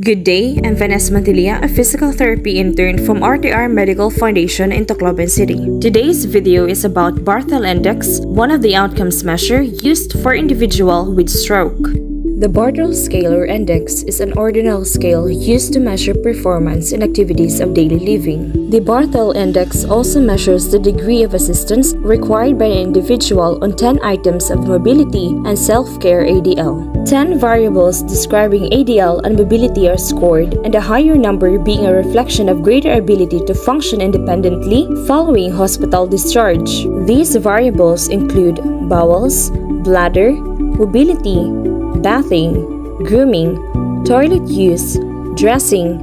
Good day, I'm Vanessa Mantilla, a physical therapy intern from RTR Medical Foundation in Tacloban City. Today's video is about Barthel Index, one of the outcomes measure used for individual with stroke. The Barthel Scalar Index is an ordinal scale used to measure performance in activities of daily living. The Barthel Index also measures the degree of assistance required by an individual on 10 items of mobility and self-care ADL. 10 variables describing ADL and mobility are scored, and a higher number being a reflection of greater ability to function independently following hospital discharge. These variables include bowels, bladder, mobility, bathing, grooming, toilet use, dressing,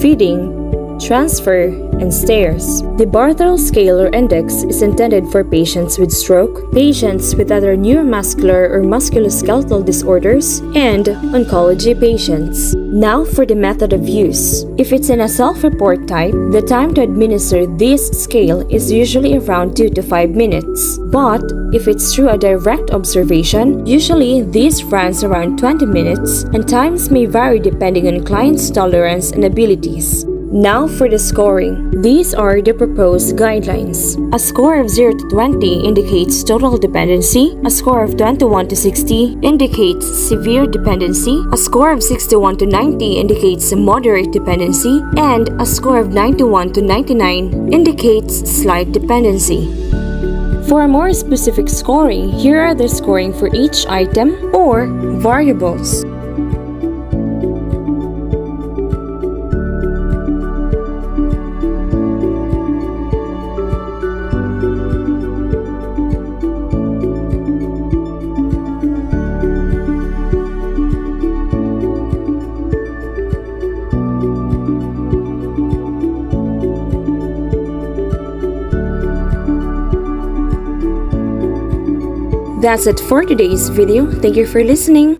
feeding, transfer, and stairs. The Barthel Scalar Index is intended for patients with stroke, patients with other neuromuscular or musculoskeletal disorders, and oncology patients. Now for the method of use. If it's in a self-report type, the time to administer this scale is usually around 2 to 5 minutes. But if it's through a direct observation, usually this runs around 20 minutes and times may vary depending on client's tolerance and abilities. Now for the scoring. These are the proposed guidelines. A score of 0 to 20 indicates total dependency. A score of 21 to 60 indicates severe dependency. A score of 61 to 90 indicates moderate dependency. And a score of 91 to 99 indicates slight dependency. For a more specific scoring, here are the scoring for each item or variables. That's it for today's video. Thank you for listening.